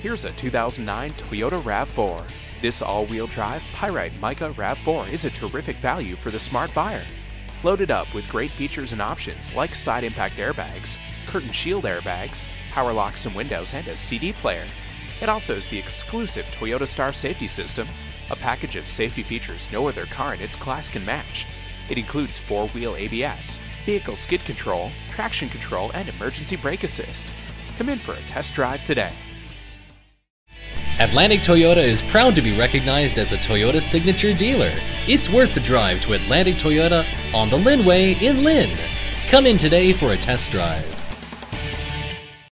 Here's a 2009 Toyota RAV4. This all-wheel drive Pyrite Mica RAV4 is a terrific value for the smart buyer. Loaded up with great features and options like side impact airbags, curtain shield airbags, power locks and windows, and a CD player. It also has the exclusive Toyota Star safety system, a package of safety features no other car in its class can match. It includes four-wheel ABS, vehicle skid control, traction control, and emergency brake assist. Come in for a test drive today. Atlantic Toyota is proud to be recognized as a Toyota signature dealer. It's worth the drive to Atlantic Toyota on the Lynnway in Lynn. Come in today for a test drive.